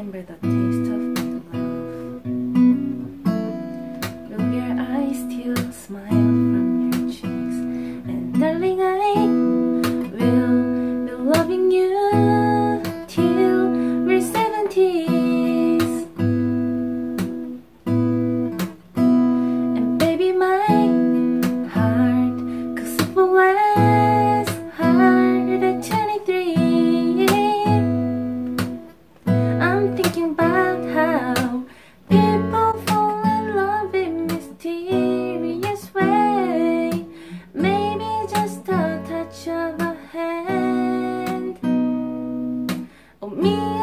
remember the taste of my love. Will your eyes still smile from your cheeks? And darling, I me.